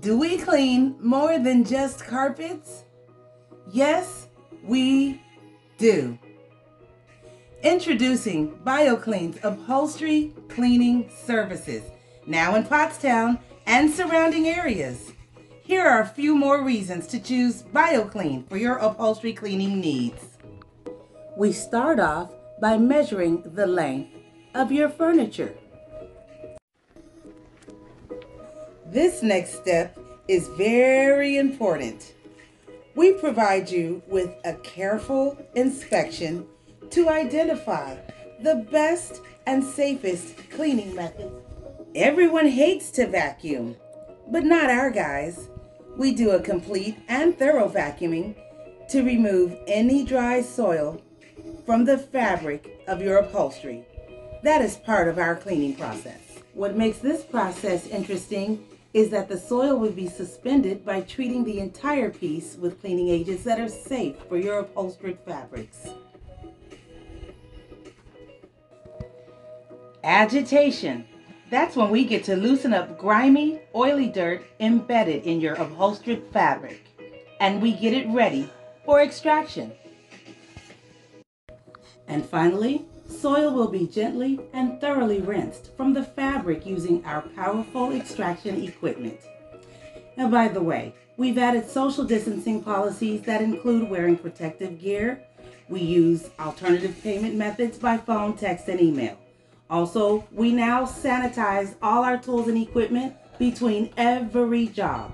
Do we clean more than just carpets? Yes, we do. Introducing BioClean's upholstery cleaning services, now in Pottstown and surrounding areas. Here are a few more reasons to choose BioClean for your upholstery cleaning needs. We start off by measuring the length of your furniture. This next step is very important. We provide you with a careful inspection to identify the best and safest cleaning method. Everyone hates to vacuum, but not our guys. We do a complete and thorough vacuuming to remove any dry soil from the fabric of your upholstery. That is part of our cleaning process. What makes this process interesting is that the soil will be suspended by treating the entire piece with cleaning agents that are safe for your upholstered fabrics. Agitation. That's when we get to loosen up grimy, oily dirt embedded in your upholstered fabric. And we get it ready for extraction. And finally, soil will be gently and thoroughly rinsed from the fabric using our powerful extraction equipment. And by the way, we've added social distancing policies that include wearing protective gear. We use alternative payment methods by phone, text, and email. Also, we now sanitize all our tools and equipment between every job.